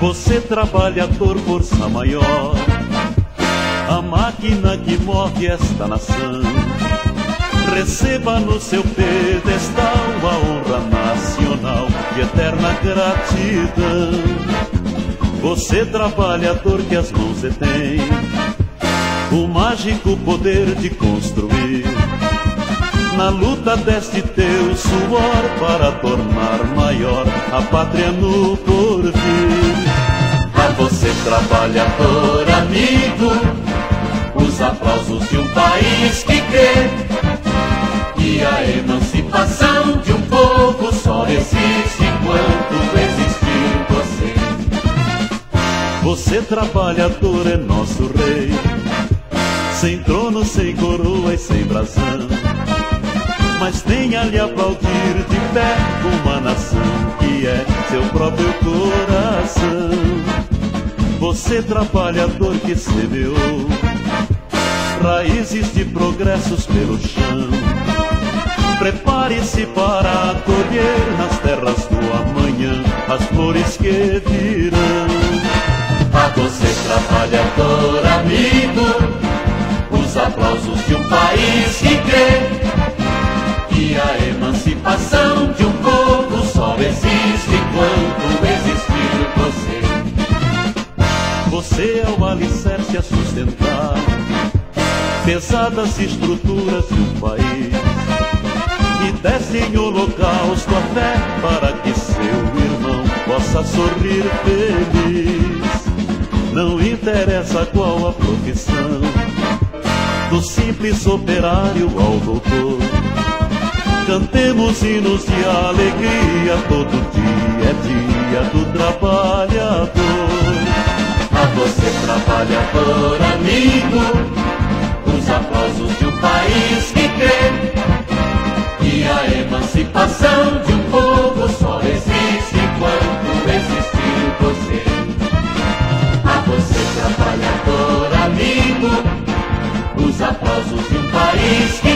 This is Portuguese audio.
Você trabalhador, força maior, a máquina que move esta nação. Receba no seu pedestal a honra nacional de eterna gratidão. Você trabalhador que as mãos detém, o mágico poder de construir. Na luta deste teu suor para tornar maior a pátria no porvir. Você trabalhador amigo, os aplausos de um país que crê que a emancipação de um povo só existe enquanto existir você. Você trabalhador é nosso rei, sem trono, sem coroa e sem brasão. Mas tenha lhe aplaudir de pé uma nação que é seu próprio coração. Você trabalhador que semeou raízes de progressos pelo chão. Prepare-se para colher nas terras do amanhã as flores que virão. A você, trabalhador pesadas estruturas de um país e desce em holocausto a fé para que seu irmão possa sorrir feliz. Não interessa qual a profissão, do simples operário ao doutor. Cantemos hinos de alegria, todo dia é dia do trabalhador. A você, trabalhador amigo, aplausos de um país que crê que a emancipação de um povo só existe quando existir você. A você, trabalhador amigo, os aplausos de um país que